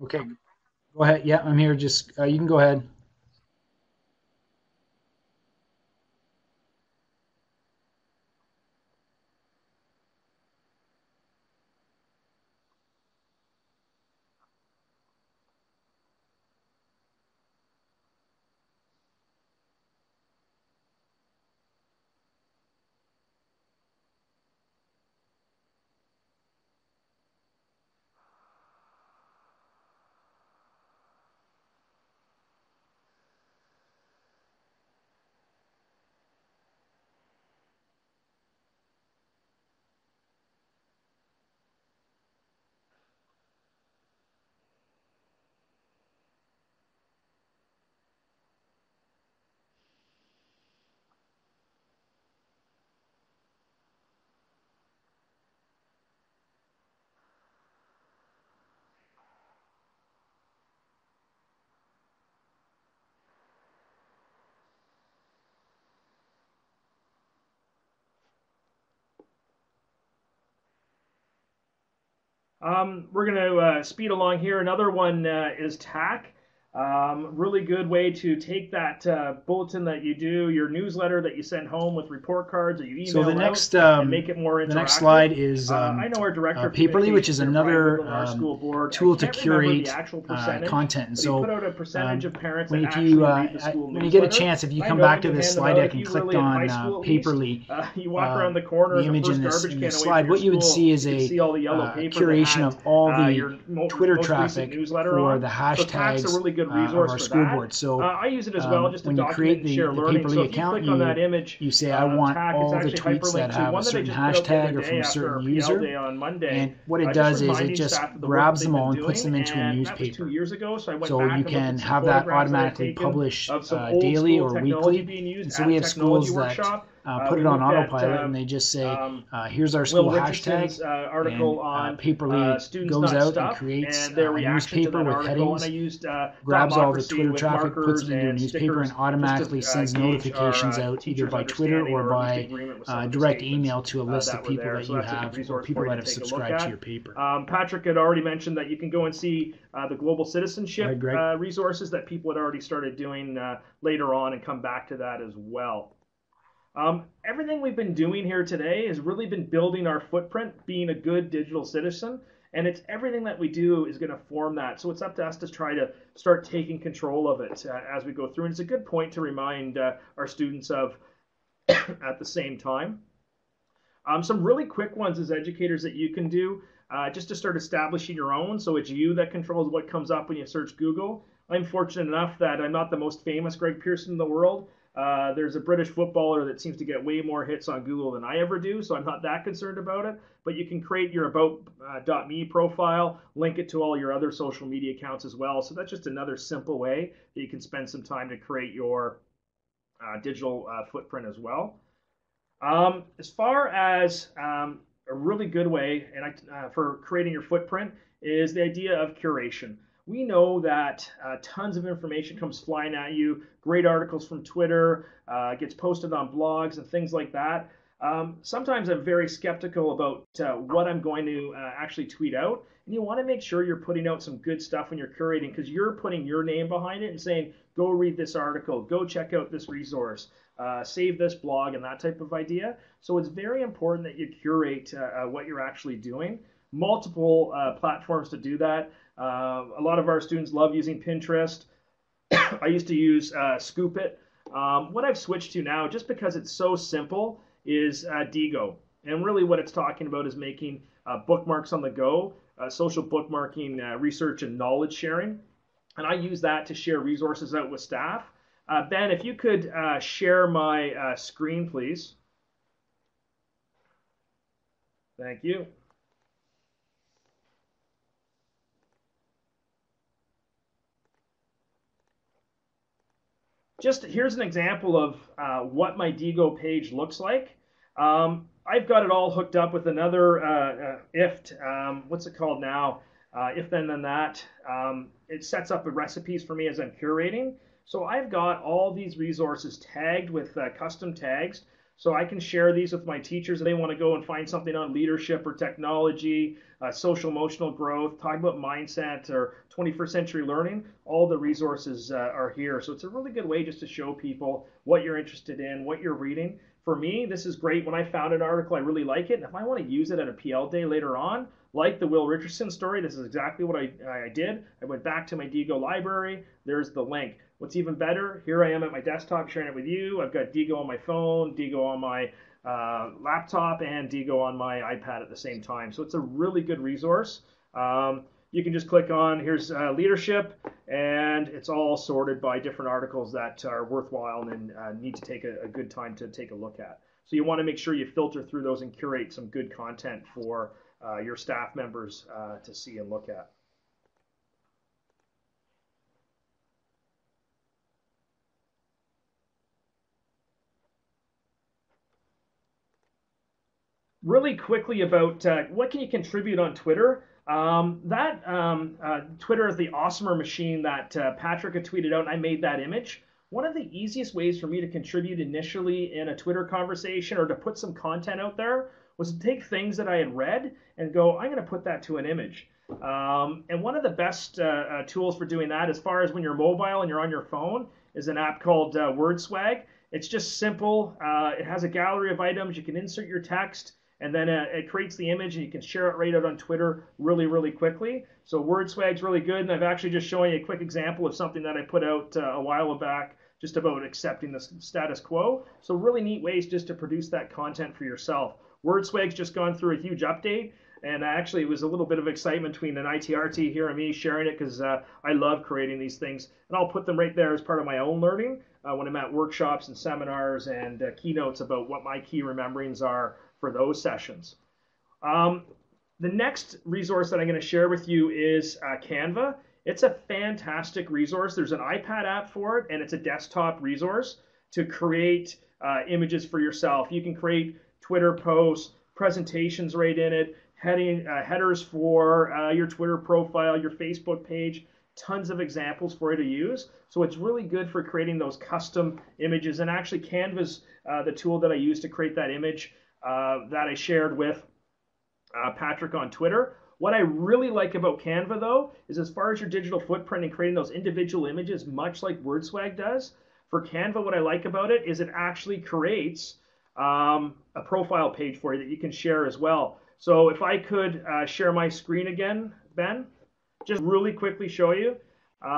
Okay, go ahead. Yeah, I'm here. Just uh, you can go ahead. Um, we're going to uh, speed along here. Another one uh, is TAC. Um, really good way to take that uh, bulletin that you do, your newsletter that you send home with report cards that you email So the out next, um, and make it more interactive. the next slide is Uh, um, I know our director uh, Paper.li, which is another, um, school board. Tool to curate actual uh, content. And so put out a percentage um, of parents when that you uh, when you get a chance, if you come back to this slide deck and clicked on uh. Paper.li, Uh, you walk uh, around the corner the image in this, garbage in this slide, what you would see is a see all the yellow uh, paper that curation of all uh, the Twitter traffic newsletter for the So TAC's hashtags a really good uh, of our for school that. board. So Uh, I use it as well um, just to document the, share the learning. So if you account, click on that image, you say, uh, I want TAC, all the tweets that have a certain just put out the hashtag or from a certain user. day on Monday. And what Uh, it does is it just the grabs them all and puts them into a newspaper. years ago, so I went So back you can have that photographs that I'd automatically taken publish of some uh, daily or weekly. And so we have schools that. Uh, Uh, put it on looked at, autopilot um, and they just say, um, uh, here's our school Richardson's hashtag. uh, article and, uh, on Paper.li uh, goes out and creates and their a newspaper with headings, and I used uh, grabs all the Twitter traffic, puts it into a newspaper, and automatically to, sends uh, notifications our, uh, out either by Twitter or or at least by agreement with some uh, direct email to a uh, list of people that you have or people that have take a look subscribed to your paper. Um, Patrick had already mentioned that you can go and see uh, the global citizenship uh, resources that people had already started doing uh, later on and come back to that as well. Um, everything we've been doing here today has really been building our footprint, being a good digital citizen, and it's everything that we do is going to form that. So it's up to us to try to start taking control of it uh, as we go through. And it's a good point to remind uh, our students of *coughs* at the same time. Um, some really quick ones as educators that you can do uh, just to start establishing your own. So it's you that controls what comes up when you search Google. I'm fortunate enough that I'm not the most famous Greg Pearson in the world. Uh, there's a British footballer that seems to get way more hits on Google than I ever do, so I'm not that concerned about it. But you can create your about.me profile, link it to all your other social media accounts as well. So that's just another simple way that you can spend some time to create your uh, digital uh, footprint as well. Um, as far as um, a really good way and I, uh, for creating your footprint is the idea of curation. We know that uh, tons of information comes flying at you, great articles from Twitter, uh, gets posted on blogs and things like that. Um, sometimes I'm very skeptical about uh, what I'm going to uh, actually tweet out. And you want to make sure you're putting out some good stuff when you're curating because you're putting your name behind it and saying, go read this article, go check out this resource, uh, save this blog, and that type of idea. So it's very important that you curate uh, what you're actually doing. Multiple platforms to do that. Uh, a lot of our students love using Pinterest. *coughs* I used to use uh, Scoop It. Um, what I've switched to now, just because it's so simple, is uh, Diigo. And really, what it's talking about is making uh, bookmarks on the go, uh, social bookmarking, uh, research, and knowledge sharing. And I use that to share resources out with staff. Uh, ben, if you could share my screen, please. Thank you. Just here's an example of uh, what my Diigo page looks like. Um, I've got it all hooked up with another uh, uh, IFTTT. Um, what's it called now? Uh, if then then that. Um, it sets up the recipes for me as I'm curating. So I've got all these resources tagged with uh, custom tags. So I can share these with my teachers they want to go and find something on leadership or technology, uh, social emotional growth, talk about mindset or 21st century learning. All the resources uh, are here. So it's a really good way just to show people what you're interested in, what you're reading. For me, this is great. When I found an article, I really like it. And if I want to use it at a PL day later on, like the Will Richardson story, this is exactly what I, I did. I went back to my Diigo library. There's the link. What's even better, here I am at my desktop sharing it with you. I've got Diigo on my phone, Diigo on my uh, laptop, and Diigo on my iPad at the same time. So it's a really good resource. Um, you can just click on here's uh, leadership, and it's all sorted by different articles that are worthwhile and uh, need to take a, a, good time to take a look at. So you want to make sure you filter through those and curate some good content for uh, your staff members uh, to see and look at. Really quickly about uh, what can you contribute on Twitter. Um, that um, uh, Twitter is the awesomer machine that uh, Patrick had tweeted out, and I made that image. One of the easiest ways for me to contribute initially in a Twitter conversation or to put some content out there was to take things that I had read and go, I'm going to put that to an image. Um, and one of the best uh, uh, tools for doing that, as far as when you're mobile and you're on your phone, is an app called uh, WordSwag. It's just simple. It has a gallery of items. You can insert your text, and then uh, it creates the image, and you can share it right out on Twitter really, really quickly. So WordSwag's really good, and I've actually just showing you a quick example of something that I put out uh, a while back just about accepting the status quo. So really neat ways just to produce that content for yourself. WordSwag's just gone through a huge update. And actually, it was a little bit of excitement between an ITRT here and me sharing it because uh, I love creating these things. And I'll put them right there as part of my own learning uh, when I'm at workshops and seminars and uh, keynotes about what my key rememberings are for those sessions. Um, the next resource that I'm going to share with you is uh, Canva. It's a fantastic resource. There's an iPad app for it, and it's a desktop resource to create uh, images for yourself. You can create Twitter posts, presentations right in it, heading uh, headers for uh, your Twitter profile, your Facebook page, tons of examples for you to use. So it's really good for creating those custom images. And actually, Canva's uh, the tool that I use to create that image uh, that I shared with uh, Patrick on Twitter. What I really like about Canva, though, is as far as your digital footprint and creating those individual images, much like WordSwag does, for Canva, what I like about it is it actually creates um, a profile page for you that you can share as well. So if I could uh, share my screen again, Ben, just really quickly show you.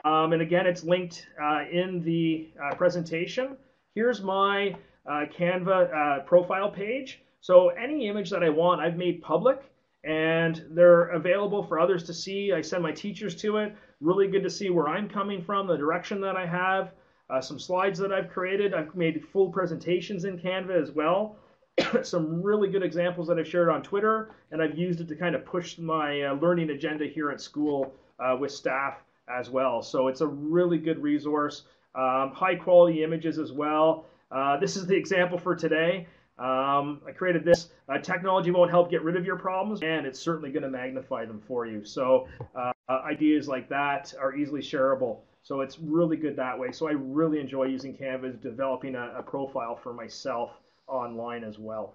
Um, and again, it's linked uh, in the uh, presentation. Here's my uh, Canva uh, profile page. So any image that I want, I've made public and they're available for others to see. I send my teachers to it. Really good to see where I'm coming from, the direction that I have, uh, some slides that I've created. I've made full presentations in Canva as well. *clears throat* some really good examples that I've shared on Twitter, and I've used it to kind of push my uh, learning agenda here at school uh, with staff as well. So it's a really good resource. Um, high quality images as well. Uh, this is the example for today. Um, I created this. Uh, technology won't help get rid of your problems, and it's certainly going to magnify them for you. So uh, ideas like that are easily shareable. So it's really good that way. So I really enjoy using Canvas, developing a, a profile for myself online as well.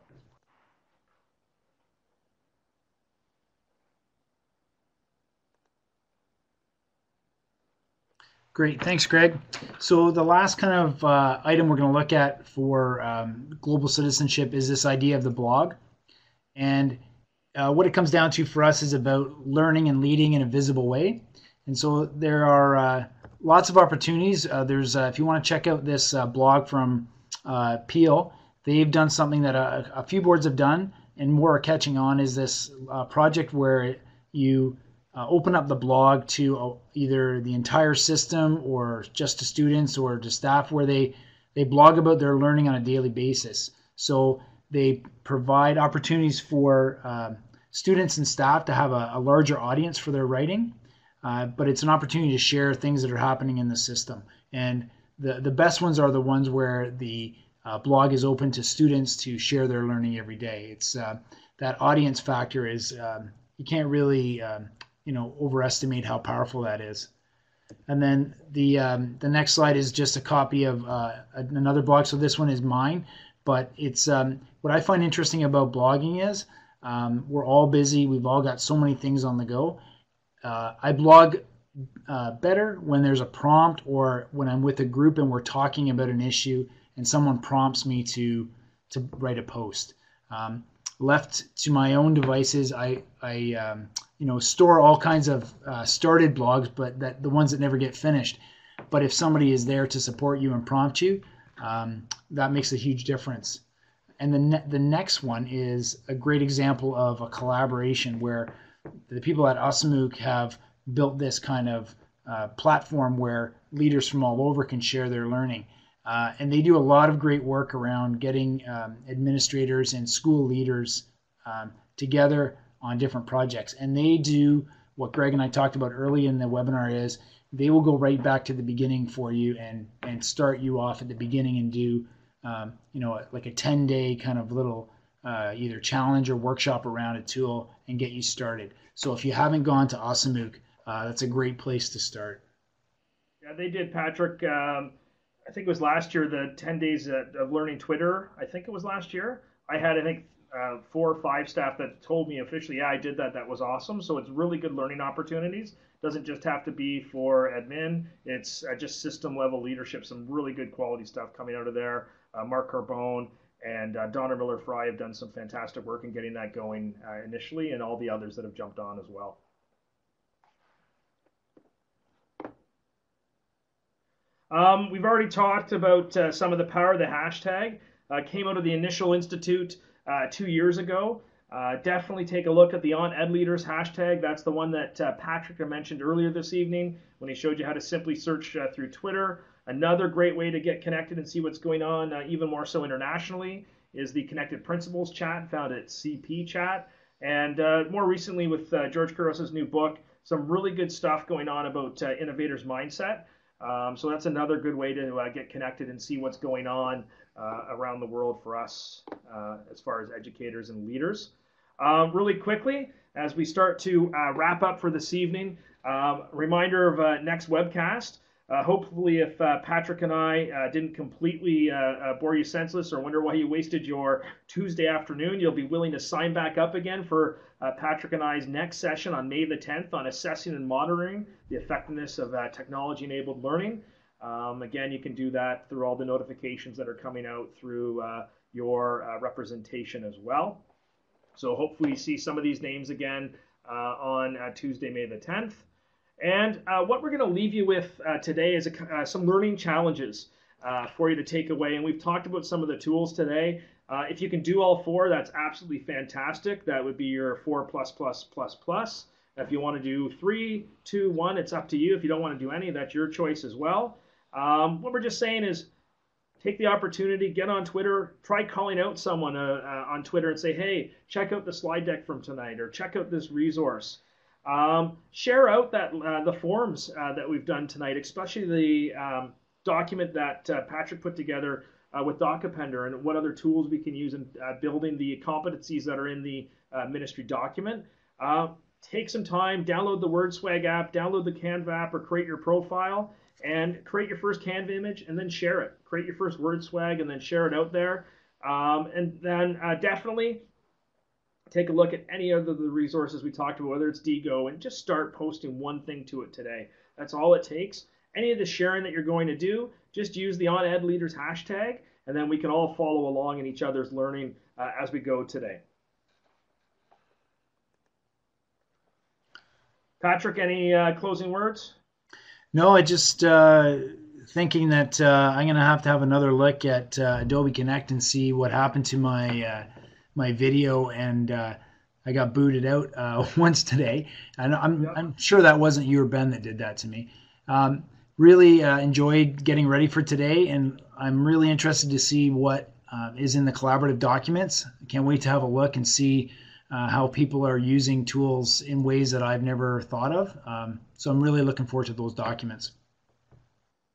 Great, thanks, Greg. So the last kind of uh, item we're going to look at for um, global citizenship is this idea of the blog, and uh, what it comes down to for us is about learning and leading in a visible way. And so there are uh, lots of opportunities. Uh, there's uh, if you want to check out this uh, blog from Peel, they've done something that a, a, few boards have done, and more are catching on. Is this project where you uh, open up the blog to uh, either the entire system or just to students or to staff where they they blog about their learning on a daily basis. So they provide opportunities for uh, students and staff to have a, a larger audience for their writing uh, but it's an opportunity to share things that are happening in the system. And the, the best ones are the ones where the uh, blog is open to students to share their learning every day. It's uh, that audience factor is um, you can't really um, you know overestimate how powerful that is. And then the um, the next slide is just a copy of uh, another blog. So this one is mine, but it's um, what I find interesting about blogging is um, we're all busy. We've all got so many things on the go. Uh, I blog uh, better when there's a prompt or when I'm with a group and we're talking about an issue and someone prompts me to to write a post. Um, left to my own devices, I I um, you know store all kinds of uh, started blogs, but that the ones that never get finished. But if somebody is there to support you and prompt you, um, that makes a huge difference. And the ne- the next one is a great example of a collaboration where the people at OSSEMOOC have built this kind of uh, platform where leaders from all over can share their learning. Uh, and they do a lot of great work around getting um, administrators and school leaders um, together on different projects. And they do what Greg and I talked about early in the webinar is they will go right back to the beginning for you and and start you off at the beginning and do um, you know like a 10 day kind of little uh, either challenge or workshop around a tool and get you started. So if you haven't gone to OSSEMOOC, uh, that's a great place to start. Yeah, they did, Patrick. Um, I think it was last year, the 10 days of learning Twitter. I think it was last year. I had, I think, uh, four or five staff that told me officially, yeah, I did that. That was awesome. So it's really good learning opportunities. Doesn't just have to be for admin. It's uh, just system level leadership. Some really good quality stuff coming out of there. Uh, Mark Carbone and uh, Donna Miller Fry have done some fantastic work in getting that going uh, initially, and all the others that have jumped on as well. Um, we've already talked about uh, some of the power of the hashtag. Uh, came out of the initial institute uh, two years ago. Uh, definitely take a look at the On Ed Leaders hashtag. That's the one that uh, Patrick mentioned earlier this evening when he showed you how to simply search uh, through Twitter. Another great way to get connected and see what's going on, even more so internationally, is the Connected Principals chat found at CP Chat. And more recently, with George Couros' new book, some really good stuff going on about innovators' mindset. Um, so that's another good way to uh, get connected and see what's going on uh, around the world for us uh, as far as educators and leaders. Um, really quickly, as we start to uh, wrap up for this evening, um, reminder of uh, next webcast. Uh, hopefully, if uh, Patrick and I uh, didn't completely uh, uh, bore you senseless or wonder why you wasted your Tuesday afternoon, you'll be willing to sign back up again for uh, Patrick and I's next session on May the 10th on assessing and monitoring the effectiveness of technology enabled learning. Um, again, you can do that through all the notifications that are coming out through your representation as well. So, hopefully, you see some of these names again on Tuesday, May the 10th. And uh, what we're going to leave you with uh, today is a, uh, some learning challenges uh, for you to take away. And we've talked about some of the tools today. Uh, if you can do all four, that's absolutely fantastic. That would be your four plus plus plus plus. If you want to do three, two, one, it's up to you. If you don't want to do any, that's your choice as well. Um, what we're just saying is take the opportunity, get on Twitter, try calling out someone uh, uh, on Twitter and say, hey, check out the slide deck from tonight or check out this resource. Um, share out that uh, the forms uh, that we've done tonight, especially the um, document that uh, Patrick put together uh, with DocAppender and what other tools we can use in building the competencies that are in the ministry document. take some time, download the WordSwag app, download the Canva app, or create your profile and create your first Canva image and then share it. Create your first word swag and then share it out there. Um, and then definitely take a look at any of the resources we talked about, whether it's Diigo, and just start posting one thing to it today. That's all it takes. Any of the sharing that you're going to do, just use the On Ed Leaders hashtag, and then we can all follow along in each other's learning uh, as we go today. Patrick, any uh, closing words? No, I just uh, thinking that uh, I'm going to have to have another look at uh, Adobe Connect and see what happened to my uh, my video and uh, I got booted out uh, *laughs* once today. And I'm, yep. I'm sure that wasn't you or Ben that did that to me. Um, really uh, enjoyed getting ready for today, and I'm really interested to see what uh, is in the collaborative documents. I can't wait to have a look and see uh, how people are using tools in ways that I've never thought of. Um, so I'm really looking forward to those documents.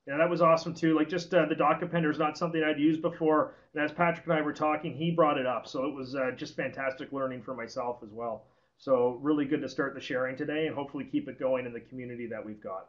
Yeah, that was awesome too. Like just uh, the DocAppender is not something I'd used before, and as Patrick and I were talking, he brought it up, so it was uh, just fantastic learning for myself as well. So really good to start the sharing today, and hopefully keep it going in the community that we've got.